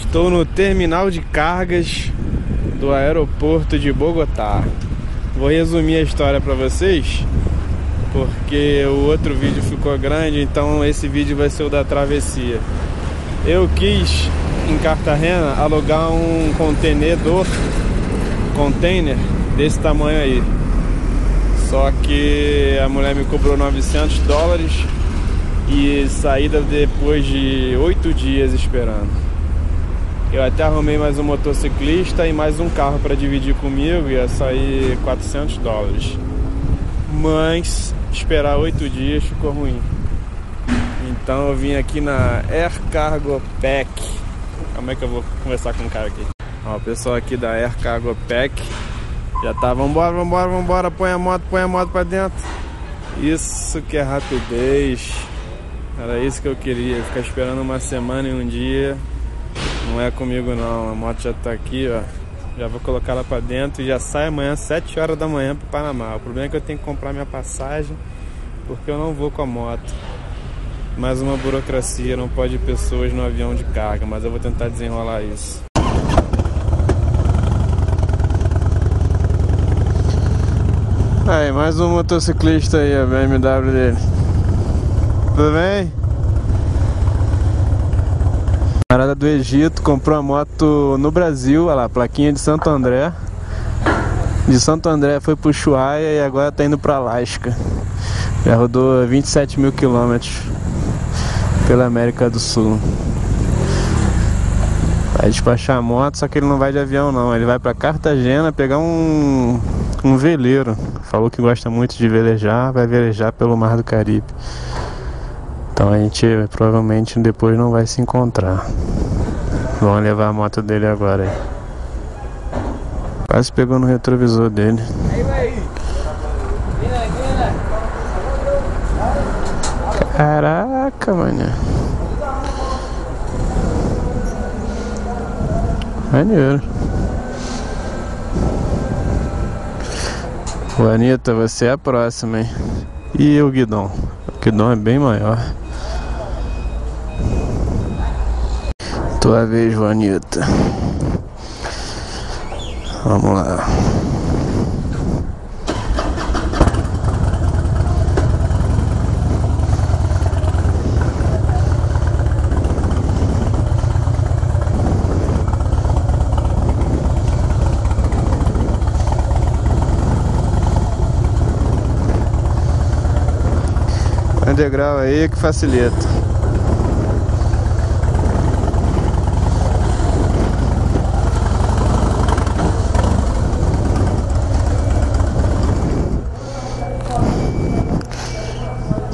Estou no terminal de cargas do aeroporto de Bogotá. Vou resumir a história para vocês, porque o outro vídeo ficou grande, então esse vídeo vai ser o da travessia. Eu quis em Cartagena alugar um contenedor, container desse tamanho aí. Só que a mulher me cobrou 900 dólares e saída depois de oito dias esperando. Eu até arrumei mais um motociclista e mais um carro para dividir comigo, ia sair 400 dólares. Mas esperar oito dias ficou ruim. Então eu vim aqui na Air Cargo Pack. Como é que eu vou conversar com o cara aqui? Ó, o pessoal aqui da Air Cargo Pack já tá, vambora, vambora, vambora, põe a moto, põe a moto pra dentro. Isso que é rapidez. Era isso que eu queria, ficar esperando uma semana e um dia. Não é comigo não, a moto já tá aqui, ó. Já vou colocar ela pra dentro e já sai amanhã, 7 horas da manhã pro Panamá. O problema é que eu tenho que comprar minha passagem, porque eu não vou com a moto. Mais uma burocracia, não pode pessoas no avião de carga, mas eu vou tentar desenrolar isso. Aí, mais um motociclista aí, a BMW dele. Tudo bem? Camarada do Egito comprou a moto no Brasil, olha lá, plaquinha de Santo André. De Santo André foi pro Chuaia e agora tá indo pra Alasca. Já rodou 27 mil quilômetros pela América do Sul. Vai despachar a moto, só que ele não vai de avião não. Ele vai pra Cartagena pegar um, um veleiro. Falou que gosta muito de velejar, vai velejar pelo Mar do Caribe. Então a gente provavelmente depois não vai se encontrar. Vamos levar a moto dele agora aí. Quase pegou no retrovisor dele. Caraca, mano. Maneiro. Ô Anitta, você é a próxima, hein? E o guidão? O guidão é bem maior. Tua vez, Juanita. Vamos lá. Um degrau aí que facilita.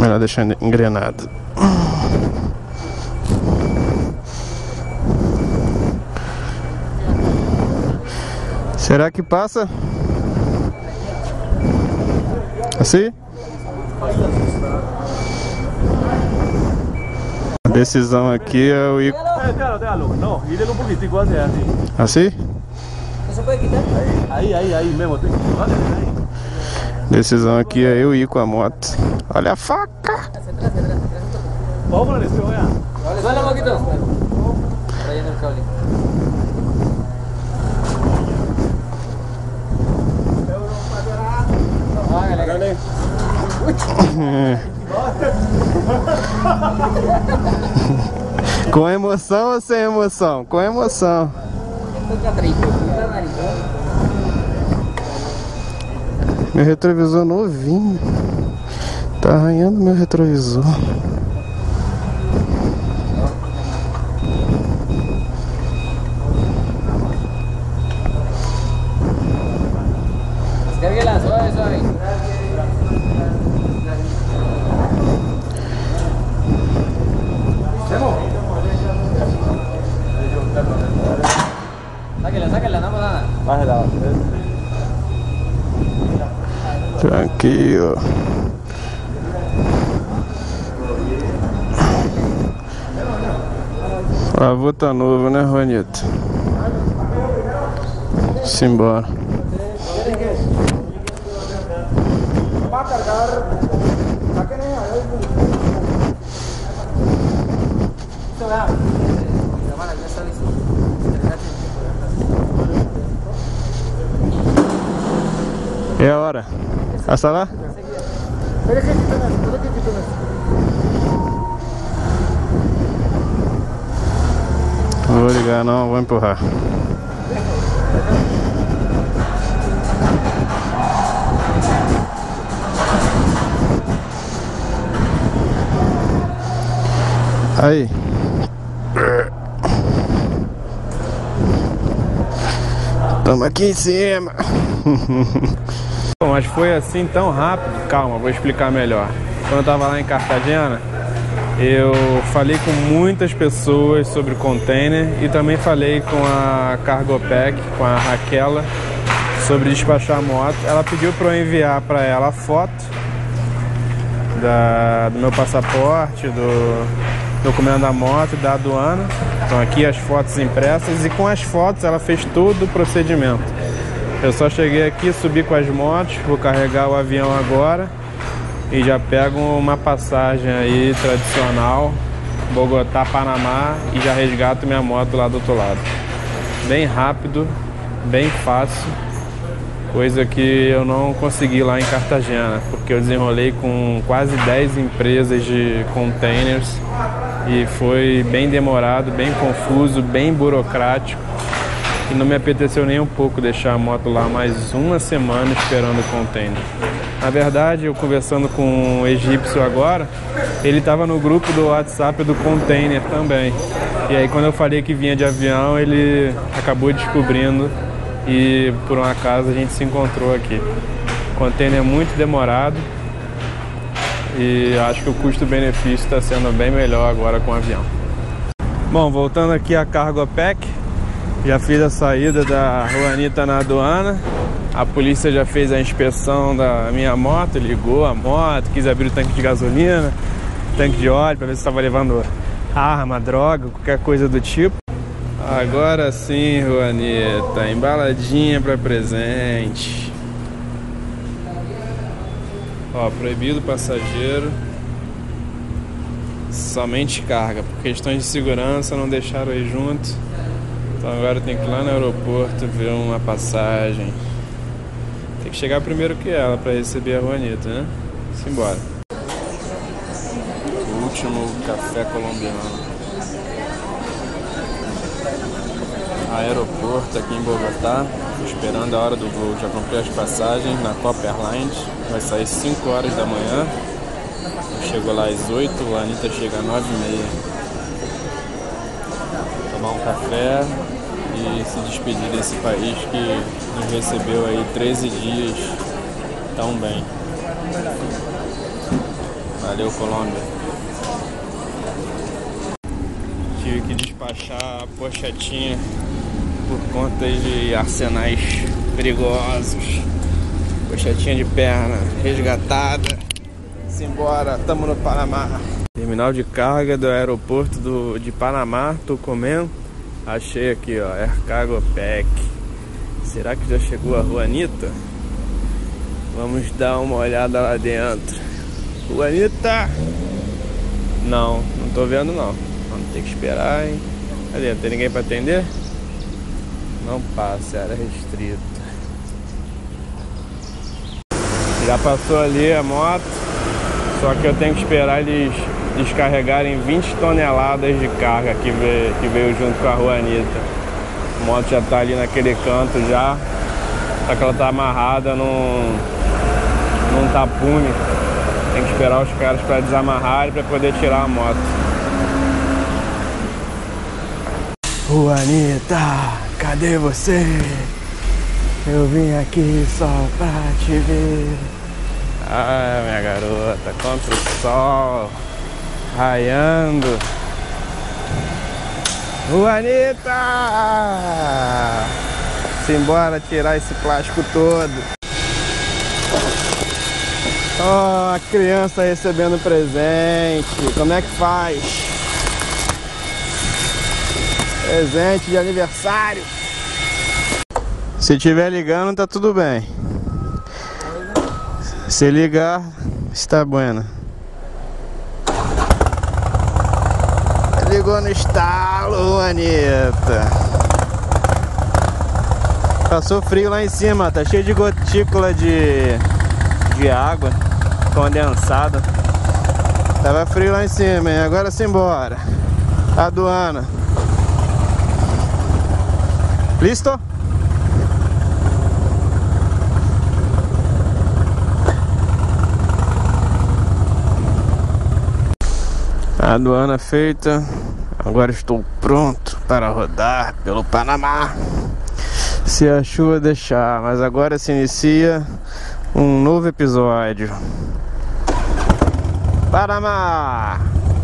Melhor deixar engrenado. Será que passa? Assim? A decisão aqui é o pouquinho, assim. Aí, aí, aí mesmo. Decisão aqui é eu ir com a moto. Olha a faca! Vamos. Trayendo el cable. Hágale. Com emoção ou sem emoção? Com emoção. Meu retrovisor novinho. Tá arranhando meu retrovisor. Sáquela, sáquela, no nada. Bájala. Tranquilo. Lavô tá novo, né, Juanito? Simbora. É a hora. Passa lá? Não vou ligar não, vou empurrar. Aí. Tamo aqui em cima. Mas foi assim tão rápido. Calma, vou explicar melhor. Quando eu tava lá em Cartagena, eu falei com muitas pessoas sobre container e também falei com a Cargopec, com a Raquela, sobre despachar moto. Ela pediu para eu enviar para ela a foto da, do meu passaporte, do documento da moto, da aduana. Então aqui as fotos impressas e com as fotos ela fez todo o procedimento. Eu só cheguei aqui, subi com as motos, vou carregar o avião agora e já pego uma passagem aí tradicional, Bogotá, Panamá e já resgato minha moto lá do outro lado. Bem rápido, bem fácil, coisa que eu não consegui lá em Cartagena, porque eu desenrolei com quase 10 empresas de containers e foi bem demorado, bem confuso, bem burocrático. E não me apeteceu nem um pouco deixar a moto lá mais uma semana esperando o container. Na verdade, eu conversando com o egípcio agora, ele estava no grupo do WhatsApp do container também. E aí quando eu falei que vinha de avião, ele acabou descobrindo e por um acaso a gente se encontrou aqui. O container é muito demorado e acho que o custo-benefício está sendo bem melhor agora com o avião. Bom, voltando aqui a Cargo Pack, já fiz a saída da Juanita na aduana. A polícia já fez a inspeção da minha moto, ligou a moto, quis abrir o tanque de gasolina, tanque de óleo para ver se estava levando arma, droga, qualquer coisa do tipo. Agora sim, Juanita, embaladinha para presente. Ó, proibido passageiro. Somente carga. Por questões de segurança não deixaram aí junto. Então agora tem que ir lá no aeroporto ver uma passagem. Tem que chegar primeiro que ela para receber a Juanita, né? Simbora. Último café colombiano. Aeroporto aqui em Bogotá. Esperando a hora do voo. Já comprei as passagens na Copa Airlines. Vai sair 5 horas da manhã. Chegou lá às 8, a Anitta chega às 9 e meia. Tomar um café, e se despedir desse país que nos recebeu aí 13 dias tão bem. Valeu, Colômbia. Tive que despachar a pochetinha por conta de arsenais perigosos. Pochetinha de perna resgatada. Simbora, tamo no Panamá. Terminal de carga do aeroporto do, de Panamá, comendo. Achei aqui, ó, Air Cargo Pack. Será que já chegou a Juanita? Vamos dar uma olhada lá dentro. Juanita! Não, não tô vendo não. Vamos ter que esperar, hein? Cadê? Não tem ninguém pra atender? Não passa, era restrita. Já passou ali a moto, só que eu tenho que esperar eles descarregarem 20 toneladas de carga que veio, que veio junto com a Juanita. A moto já tá ali naquele canto já, só que ela tá amarrada num, num tapume. Tem que esperar os caras para desamarrarem para poder tirar a moto. Juanita, cadê você? Eu vim aqui só pra te ver. Ah, minha garota, contra o sol raiando. Juanita! Simbora tirar esse plástico todo. Ó, oh, a criança recebendo presente. Como é que faz? Presente de aniversário. Se tiver ligando, tá tudo bem. Se ligar, está bueno. Ligou no estalo, Anitta. Passou frio lá em cima, tá cheio de gotícula de de água condensada. Tava frio lá em cima, hein? Agora simbora. Aduana. Listo? A aduana feita. Agora estou pronto para rodar pelo Panamá. Se a chuva deixar, mas agora se inicia um novo episódio. Panamá!